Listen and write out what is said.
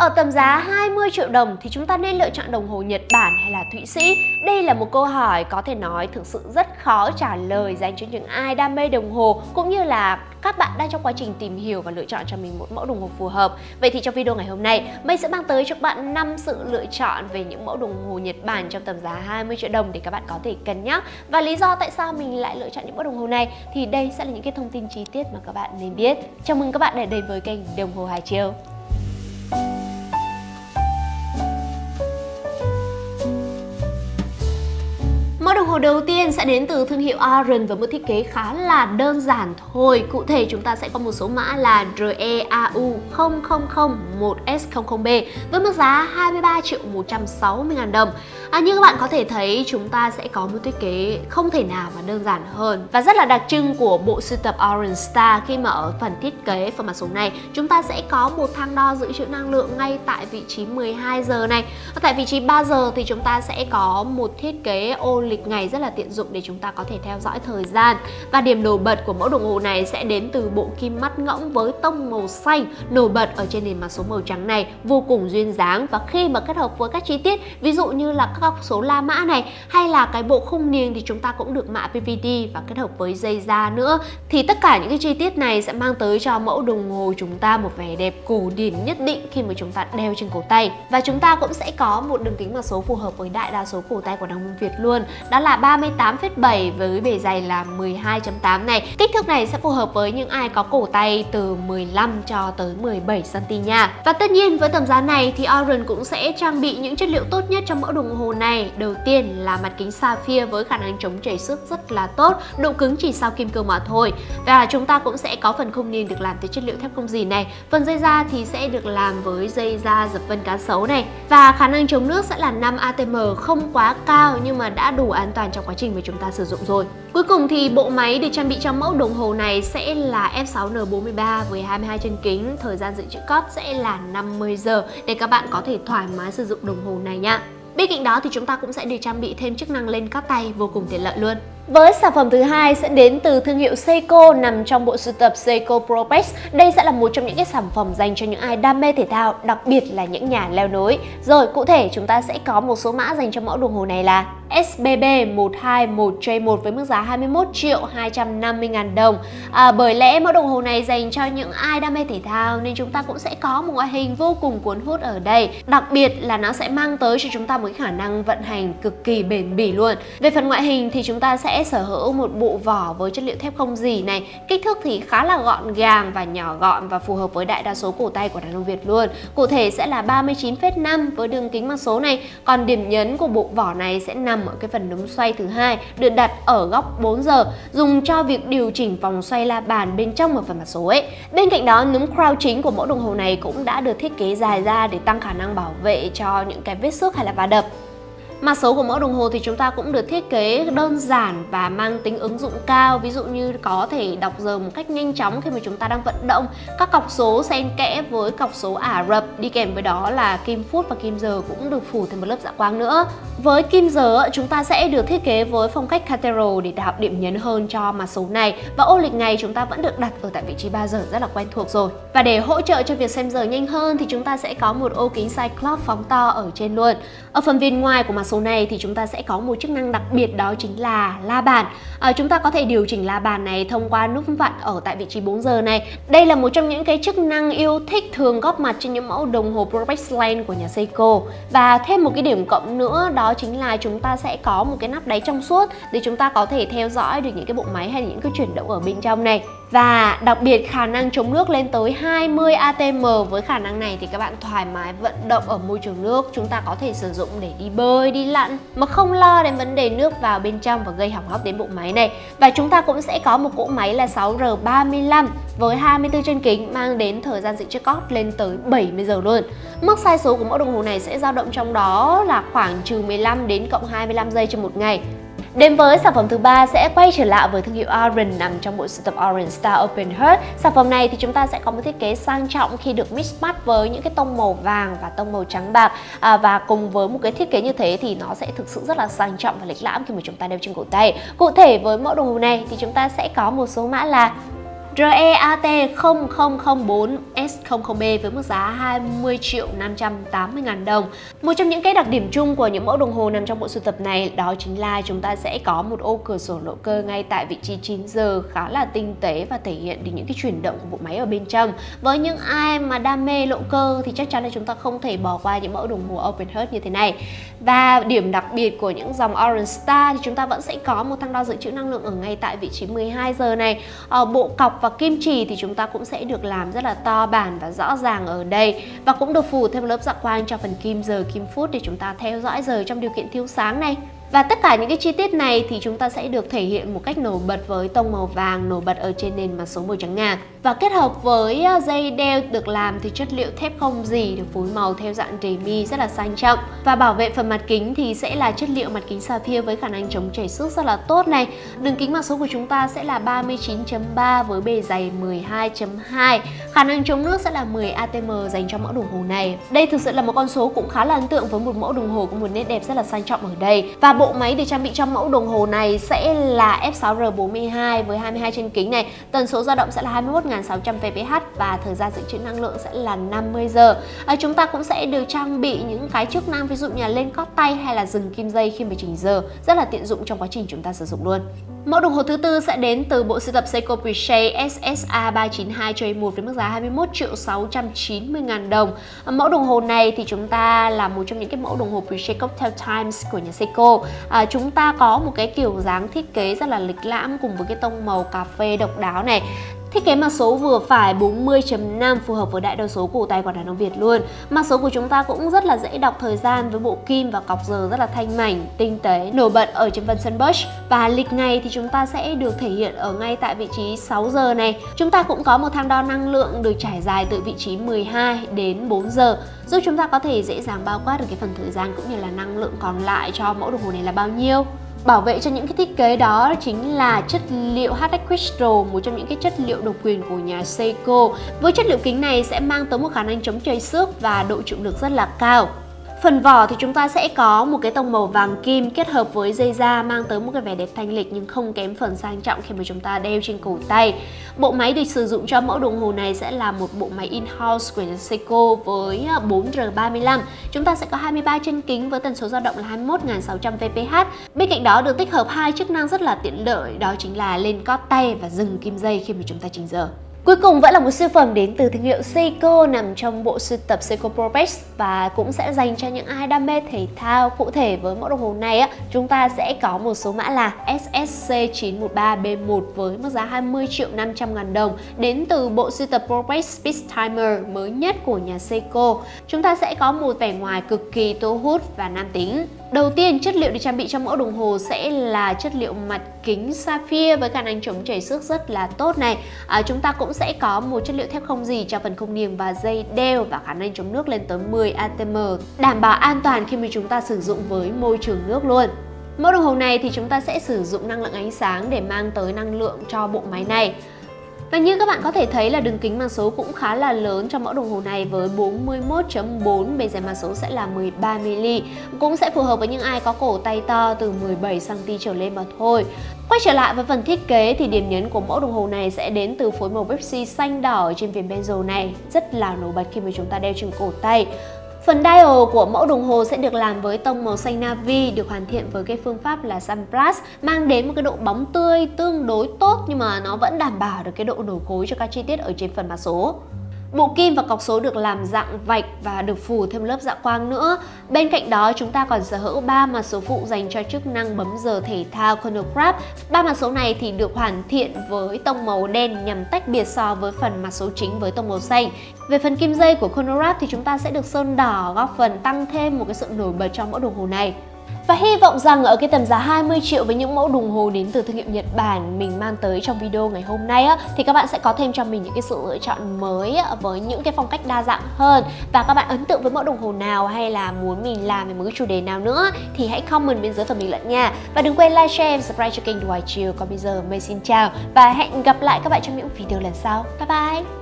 Ở tầm giá 20 triệu đồng thì chúng ta nên lựa chọn đồng hồ Nhật Bản hay là Thụy Sĩ? Đây là một câu hỏi có thể nói thực sự rất khó trả lời dành cho những ai đam mê đồng hồ cũng như là các bạn đang trong quá trình tìm hiểu và lựa chọn cho mình một mẫu đồng hồ phù hợp. Vậy thì trong video ngày hôm nay, Mây sẽ mang tới cho các bạn 5 sự lựa chọn về những mẫu đồng hồ Nhật Bản trong tầm giá 20 triệu đồng để các bạn có thể cân nhắc. Và lý do tại sao mình lại lựa chọn những mẫu đồng hồ này thì đây sẽ là những cái thông tin chi tiết mà các bạn nên biết. Chào mừng các bạn đã đến với kênh Đồng hồ Hải Chiều. Hồ đầu tiên sẽ đến từ thương hiệu Aron với một thiết kế khá là đơn giản thôi. Cụ thể, chúng ta sẽ có một số mã là REAU 0001S00B với mức giá 23 triệu 160 ngàn đồng. À, như các bạn có thể thấy chúng ta sẽ có một thiết kế không thể nào mà đơn giản hơn. Và rất là đặc trưng của bộ sưu tập Orange Star khi mà ở phần thiết kế phần mặt số này chúng ta sẽ có một thang đo dự trữ năng lượng ngay tại vị trí 12 giờ này. và tại vị trí 3 giờ thì chúng ta sẽ có một thiết kế ô lịch ngày rất là tiện dụng để chúng ta có thể theo dõi thời gian. Và điểm nổi bật của mẫu đồng hồ này sẽ đến từ bộ kim mắt ngỗng với tông màu xanh. Nổi bật ở trên nền mặt số màu trắng này vô cùng duyên dáng. Và khi mà kết hợp với các chi tiết ví dụ như là các số la mã này hay là cái bộ khung niềng thì chúng ta cũng được mã PVD và kết hợp với dây da nữa. Thì tất cả những cái chi tiết này sẽ mang tới cho mẫu đồng hồ chúng ta một vẻ đẹp cổ điển nhất định khi mà chúng ta đeo trên cổ tay. Và chúng ta cũng sẽ có một đường kính mặt số phù hợp với đại đa số cổ tay của đồng hồ Việt luôn. Đó là 38,7 với bề dày là 12.8 này. Kích thước này sẽ phù hợp với những ai có cổ tay từ 15 cho tới 17 cm nha. Và tất nhiên với tầm giá này thì Oren cũng sẽ trang bị những chất liệu tốt nhất cho mẫu đồng hồ này. Đầu tiên là mặt kính sapphire với khả năng chống chảy xước rất là tốt. Độ cứng chỉ sau kim cương mà thôi. Và chúng ta cũng sẽ có phần khung niên được làm từ chất liệu thép không gì này. Phần dây da thì sẽ được làm với dây da dập vân cá sấu này. Và khả năng chống nước sẽ là 5 atm không quá cao nhưng mà đã đủ an toàn trong quá trình mà chúng ta sử dụng rồi. Cuối cùng thì bộ máy được trang bị trong mẫu đồng hồ này sẽ là F6N43 với 22 chân kính, thời gian dự trữ cót sẽ là 50 giờ để các bạn có thể thoải mái sử dụng đồng hồ này nha. Bên cạnh đó thì chúng ta cũng sẽ được trang bị thêm chức năng lên các tay vô cùng tiện lợi luôn. Với sản phẩm thứ hai sẽ đến từ thương hiệu Seiko nằm trong bộ sưu tập Seiko Propex. Đây sẽ là một trong những cái sản phẩm dành cho những ai đam mê thể thao, đặc biệt là những nhà leo núi. Rồi cụ thể chúng ta sẽ có một số mã dành cho mẫu đồng hồ này là SBB 121J1 với mức giá 21 triệu 250 ngàn đồng. À, Bởi lẽ mẫu đồng hồ này dành cho những ai đam mê thể thao nên chúng ta cũng sẽ có một ngoại hình vô cùng cuốn hút ở đây. Đặc biệt là nó sẽ mang tới cho chúng ta một khả năng vận hành cực kỳ bền bỉ luôn. Về phần ngoại hình thì chúng ta sẽ sở hữu một bộ vỏ với chất liệu thép không gì này. Kích thước thì khá là gọn gàng và nhỏ gọn và phù hợp với đại đa số cổ tay của đàn ông Việt luôn. Cụ thể sẽ là 39,5 với đường kính mặt số này. Còn điểm nhấn của bộ vỏ này sẽ nằm nằm ở cái phần núm xoay thứ hai được đặt ở góc 4 giờ, dùng cho việc điều chỉnh vòng xoay la bàn bên trong ở phần mặt số ấy. Bên cạnh đó, núm crown chính của mẫu đồng hồ này cũng đã được thiết kế dài ra để tăng khả năng bảo vệ cho những cái vết xước hay là va đập. Mặt số của mẫu đồng hồ thì chúng ta cũng được thiết kế đơn giản và mang tính ứng dụng cao. Ví dụ như có thể đọc giờ một cách nhanh chóng khi mà chúng ta đang vận động. Các cọc số xen kẽ với cọc số Ả Rập, Đi kèm với đó là kim phút và kim giờ cũng được phủ thêm một lớp dạ quang nữa. Với kim giờ, chúng ta sẽ được thiết kế với phong cách Cathedral để tạo điểm nhấn hơn cho mặt số này. Và ô lịch ngày chúng ta vẫn được đặt ở tại vị trí 3 giờ, rất là quen thuộc rồi. Và để hỗ trợ cho việc xem giờ nhanh hơn thì chúng ta sẽ có một ô kính Cyclops phóng to ở trên luôn. Ở phần viền ngoài của mặt số này thì chúng ta sẽ có một chức năng đặc biệt đó chính là la bàn. À, chúng ta có thể điều chỉnh la bàn này thông qua nút vặn ở tại vị trí 4 giờ này. Đây là một trong những cái chức năng yêu thích thường góp mặt trên những mẫu đồng hồ Rolex Land của nhà Seiko. Và thêm một cái điểm cộng nữa đó chính là chúng ta sẽ có một cái nắp đáy trong suốt để chúng ta có thể theo dõi được những cái bộ máy hay những cái chuyển động ở bên trong này và đặc biệt khả năng chống nước lên tới 20 atm với khả năng này thì các bạn thoải mái vận động ở môi trường nước, chúng ta có thể sử dụng để đi bơi, đi lặn, mà không lo đến vấn đề nước vào bên trong và gây hỏng hóc đến bộ máy này. Và chúng ta cũng sẽ có một cỗ máy là 6R35 với 24 chân kính, mang đến thời gian dự trữ cót lên tới 70 giờ luôn. Mức sai số của mẫu đồng hồ này sẽ dao động trong đó là khoảng trừ 15 đến cộng 25 giây trên một ngày. Đến với sản phẩm thứ ba sẽ quay trở lại với thương hiệu Orange nằm trong bộ sưu tập Orange Star Open Heart. Sản phẩm này thì chúng ta sẽ có một thiết kế sang trọng khi được mix match với những cái tông màu vàng và tông màu trắng bạc à, và cùng với một cái thiết kế như thế thì nó sẽ thực sự rất là sang trọng và lịch lãm khi mà chúng ta đeo trên cổ tay. Cụ thể với mẫu đồng hồ này thì chúng ta sẽ có một số mã là REAT 0004 S00B với mức giá 20 triệu 580 ngàn đồng. Một trong những cái đặc điểm chung của những mẫu đồng hồ nằm trong bộ sưu tập này đó chính là chúng ta sẽ có một ô cửa sổ lộ cơ ngay tại vị trí 9 giờ, khá là tinh tế và thể hiện được những cái chuyển động của bộ máy ở bên trong. Với những ai mà đam mê lộ cơ thì chắc chắn là chúng ta không thể bỏ qua những mẫu đồng hồ open heart như thế này. Và điểm đặc biệt của những dòng Orange Star thì chúng ta vẫn sẽ có một thang đo dự trữ năng lượng ở ngay tại vị trí 12 giờ này. Ở bộ cọc và kim chỉ thì chúng ta cũng sẽ được làm rất là to bản và rõ ràng ở đây và cũng được phủ thêm lớp dạ quang cho phần kim giờ, kim phút để chúng ta theo dõi giờ trong điều kiện thiếu sáng này và tất cả những cái chi tiết này thì chúng ta sẽ được thể hiện một cách nổi bật với tông màu vàng nổi bật ở trên nền mặt số màu trắng ngà. Và kết hợp với à, dây đeo được làm thì chất liệu thép không gì được phối màu theo dạng mi rất là sang trọng. Và bảo vệ phần mặt kính thì sẽ là chất liệu mặt kính sapphire với khả năng chống chảy xước rất là tốt này. Đường kính mặt số của chúng ta sẽ là 39.3 với bề dày 12.2. Khả năng chống nước sẽ là 10 ATM dành cho mẫu đồng hồ này. Đây thực sự là một con số cũng khá là ấn tượng với một mẫu đồng hồ có một nét đẹp rất là sang trọng ở đây. Và bộ máy được trang bị trong mẫu đồng hồ này sẽ là F6R42 với 22 chân kính này. Tần số dao động sẽ là 21.600 pph và thời gian dự trữ năng lượng sẽ là 50 giờ. À, chúng ta cũng sẽ được trang bị những cái chức năng ví dụ như là lên cót tay hay là dừng kim dây khi mà chỉnh giờ. Rất là tiện dụng trong quá trình chúng ta sử dụng luôn. Mẫu đồng hồ thứ tư sẽ đến từ bộ sưu tập Seiko Prechet SSA 392 cho 1 với mức giá 21 triệu 690 ngàn đồng. À, mẫu đồng hồ này thì chúng ta là một trong những cái mẫu đồng hồ Prechet Cocktail Times của nhà Seiko. À, chúng ta có một cái kiểu dáng thiết kế rất là lịch lãm cùng với cái tông màu cà phê độc đáo này. Thiết kế mặt số vừa phải 40.5 phù hợp với đại đa số cổ tay của đàn ông Việt luôn. Mặt số của chúng ta cũng rất là dễ đọc thời gian với bộ kim và cọc giờ rất là thanh mảnh, tinh tế, nổi bật ở trên vân sân Bush. Và lịch ngày thì chúng ta sẽ được thể hiện ở ngay tại vị trí 6 giờ này. Chúng ta cũng có một thang đo năng lượng được trải dài từ vị trí 12 đến 4 giờ, giúp chúng ta có thể dễ dàng bao quát được cái phần thời gian cũng như là năng lượng còn lại cho mẫu đồng hồ này là bao nhiêu. Bảo vệ cho những cái thiết kế đó chính là chất liệu HX Crystal, một trong những cái chất liệu độc quyền của nhà Seiko. Với chất liệu kính này sẽ mang tới một khả năng chống trầy xước và độ chịu lực rất là cao. Phần vỏ thì chúng ta sẽ có một cái tông màu vàng kim kết hợp với dây da mang tới một cái vẻ đẹp thanh lịch nhưng không kém phần sang trọng khi mà chúng ta đeo trên cổ tay. Bộ máy được sử dụng cho mẫu đồng hồ này sẽ là một bộ máy in-house của Seiko với à, 4R35. Chúng ta sẽ có 23 chân kính với tần số dao động là 21.600 VPH. Bên cạnh đó được tích hợp hai chức năng rất là tiện lợi, đó chính là lên cót tay và dừng kim dây khi mà chúng ta chỉnh giờ. Cuối cùng vẫn là một siêu phẩm đến từ thương hiệu Seiko nằm trong bộ sưu tập Seiko Probex và cũng sẽ dành cho những ai đam mê thể thao. Cụ thể với mẫu đồng hồ này á, chúng ta sẽ có một số mã là SSC913B1 với mức giá 20 triệu 500 ngàn đồng đến từ bộ sưu tập Probex Speed Timer mới nhất của nhà Seiko. Chúng ta sẽ có một vẻ ngoài cực kỳ thu hút và nam tính. Đầu tiên, chất liệu được trang bị trong mẫu đồng hồ sẽ là chất liệu mặt kính sapphire với khả năng chống chảy xước rất là tốt này. À, chúng ta cũng sẽ có một chất liệu thép không gì cho phần không niềng và dây đeo và khả năng chống nước lên tới 10 atm, đảm bảo an toàn khi mà chúng ta sử dụng với môi trường nước luôn. Mẫu đồng hồ này thì chúng ta sẽ sử dụng năng lượng ánh sáng để mang tới năng lượng cho bộ máy này. Và như các bạn có thể thấy là đường kính màn số cũng khá là lớn trong mẫu đồng hồ này với 41.4, bề dày màn số sẽ là 13mm. Cũng sẽ phù hợp với những ai có cổ tay to từ 17cm trở lên mà thôi. Quay trở lại với phần thiết kế thì điểm nhấn của mẫu đồng hồ này sẽ đến từ phối màu Pepsi xanh đỏ trên viền bezel này, rất là nổi bật khi mà chúng ta đeo trên cổ tay. Phần dial của mẫu đồng hồ sẽ được làm với tông màu xanh navy, được hoàn thiện với cái phương pháp là sunblast mang đến một cái độ bóng tươi tương đối tốt nhưng mà nó vẫn đảm bảo được cái độ nổi khối cho các chi tiết ở trên phần mặt số. Bộ kim và cọc số được làm dạng vạch và được phủ thêm lớp dạ quang nữa. Bên cạnh đó, chúng ta còn sở hữu ba mặt số phụ dành cho chức năng bấm giờ thể thao chronograph. Ba mặt số này thì được hoàn thiện với tông màu đen nhằm tách biệt so với phần mặt số chính với tông màu xanh. Về phần kim dây của chronograph thì chúng ta sẽ được sơn đỏ, góp phần tăng thêm một cái sự nổi bật cho mẫu đồng hồ này. Và hy vọng rằng ở cái tầm giá 20 triệu với những mẫu đồng hồ đến từ thương hiệu Nhật Bản mình mang tới trong video ngày hôm nay á, thì các bạn sẽ có thêm cho mình những cái sự lựa chọn mới với những cái phong cách đa dạng hơn. Và các bạn ấn tượng với mẫu đồng hồ nào hay là muốn mình làm về một cái chủ đề nào nữa thì hãy comment bên dưới phần bình luận nha. Và đừng quên like, share và subscribe cho kênh Dwight Chiều. Còn bây giờ mình xin chào và hẹn gặp lại các bạn trong những video lần sau. Bye bye!